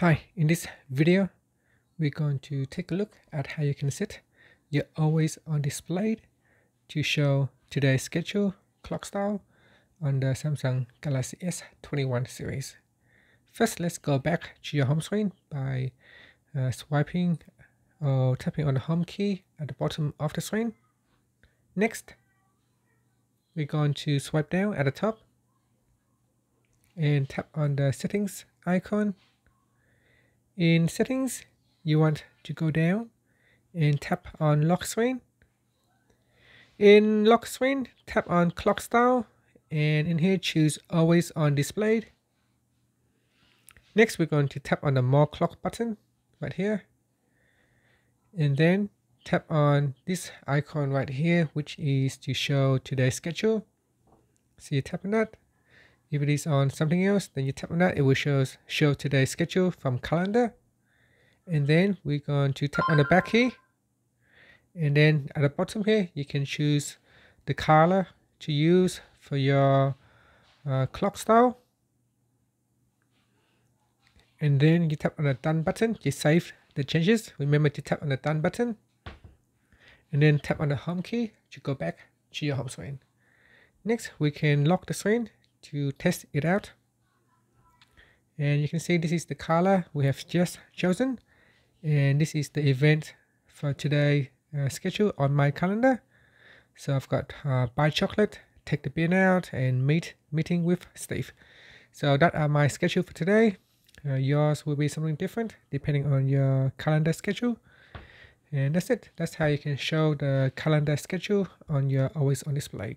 Hi, in this video, we're going to take a look at how you can set your always on display to show today's schedule clock style on the Samsung Galaxy S21 series. First, let's go back to your home screen by uh, swiping or tapping on the home key at the bottom of the screen. Next, we're going to swipe down at the top and tap on the settings icon in settings, you want to go down and tap on lock screen. In lock screen, tap on clock style and in here choose always on displayed. Next, we're going to tap on the more clock button right here. And then tap on this icon right here, which is to show today's schedule. So you tap on that if it is on something else, then you tap on that, it will show, show today's schedule from calendar. And then we're going to tap on the back key. And then at the bottom here, you can choose the color to use for your uh, clock style. And then you tap on the done button, you save the changes. Remember to tap on the done button. And then tap on the home key to go back to your home screen. Next, we can lock the screen to test it out. And you can see this is the color we have just chosen. And this is the event for today uh, schedule on my calendar. So I've got uh, buy chocolate, take the bin out, and meet meeting with Steve. So that are my schedule for today. Uh, yours will be something different depending on your calendar schedule. And that's it. That's how you can show the calendar schedule on your always on display.